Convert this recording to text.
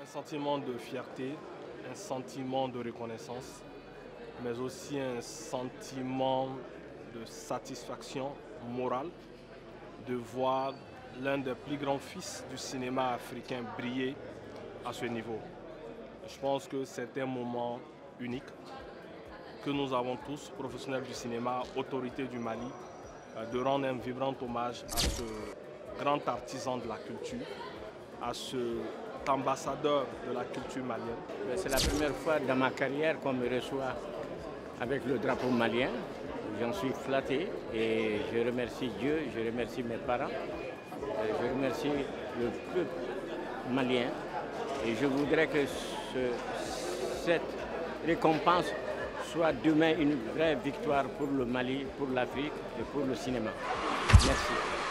Un sentiment de fierté, un sentiment de reconnaissance, mais aussi un sentiment de satisfaction morale de voir l'un des plus grands fils du cinéma africain briller à ce niveau. Je pense que c'est un moment unique que nous avons tous, professionnels du cinéma, autorités du Mali, euh, de rendre un vibrant hommage à ce grand artisan de la culture, à ce ambassadeur de la culture malienne. C'est la première fois dans ma carrière qu'on me reçoit avec le drapeau malien. J'en suis flatté et je remercie Dieu, je remercie mes parents, je remercie le peuple malien et je voudrais que cette récompense soit demain une vraie victoire pour le Mali, pour l'Afrique et pour le cinéma. Merci.